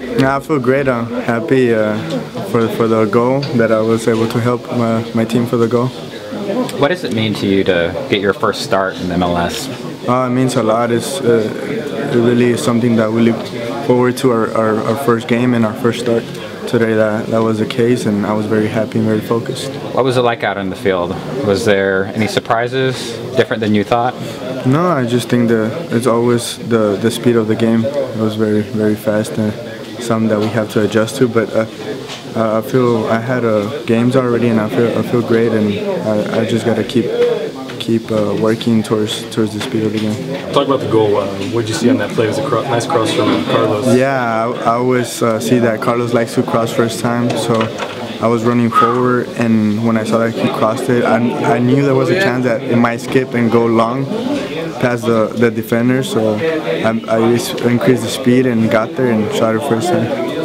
Yeah, I feel great. I'm happy uh, for for the goal that I was able to help my, my team for the goal. What does it mean to you to get your first start in MLS? Uh, it means a lot. It's uh, it really is something that we look forward to our, our, our first game and our first start. Today that, that was the case and I was very happy and very focused. What was it like out on the field? Was there any surprises different than you thought? No, I just think that it's always the, the speed of the game. It was very, very fast and something that we have to adjust to. But uh, I feel I had uh, games already and I feel, I feel great and I, I just got to keep keep uh, working towards towards the speed of the game. Talk about the goal. Uh, what did you see on that play? It was a cro nice cross from Carlos. Yeah, I, I always uh, see that Carlos likes to cross first time, so I was running forward, and when I saw that he crossed it, I, I knew there was a chance that it might skip and go long past the, the defender, so I, I increased the speed and got there and shot it first time.